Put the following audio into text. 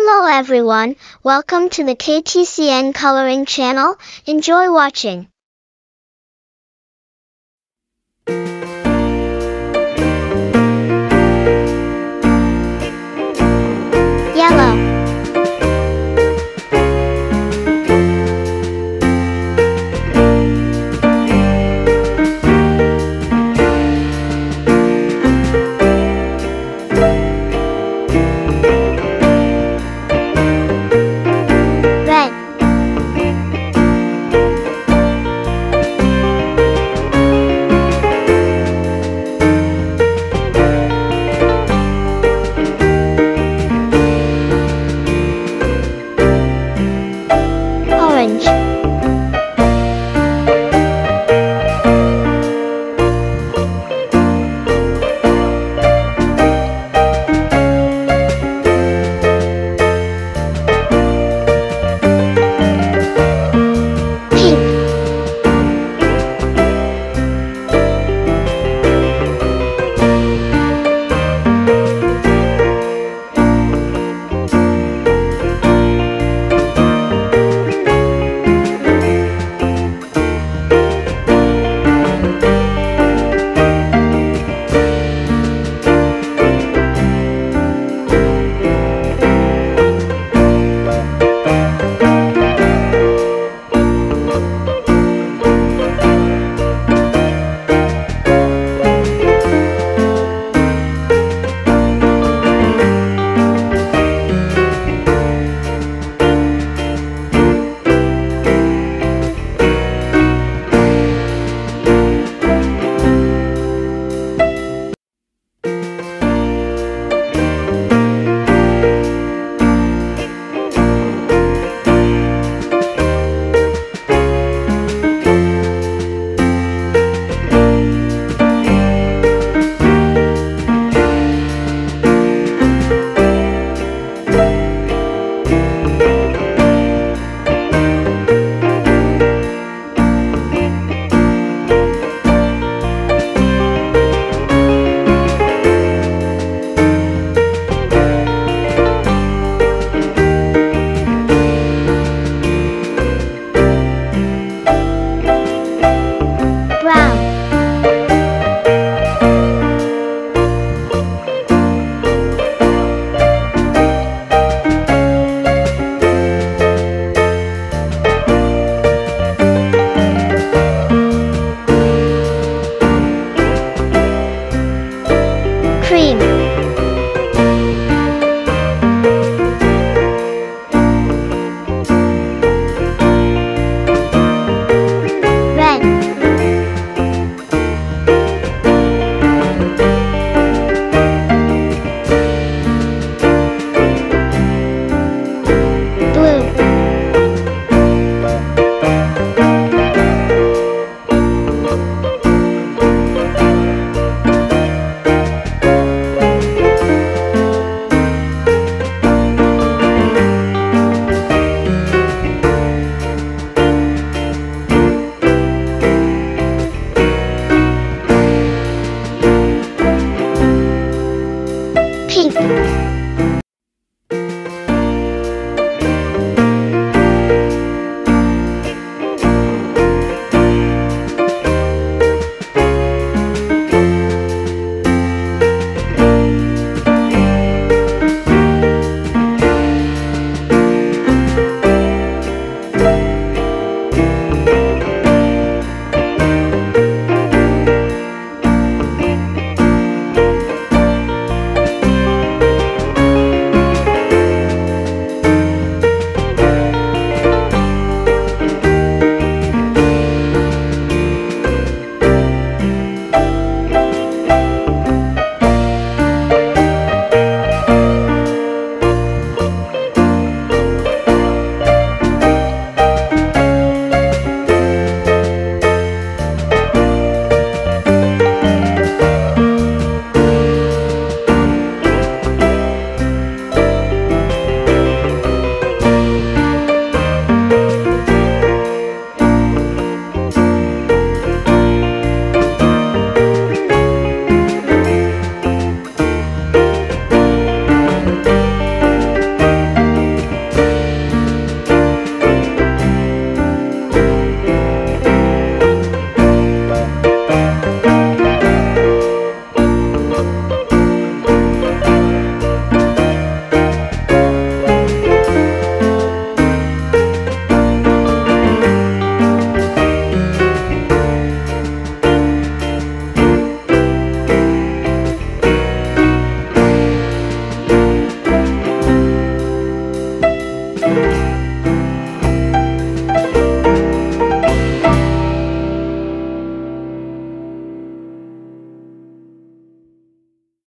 Hello everyone, welcome to the KTCN Coloring channel, enjoy watching. Bye.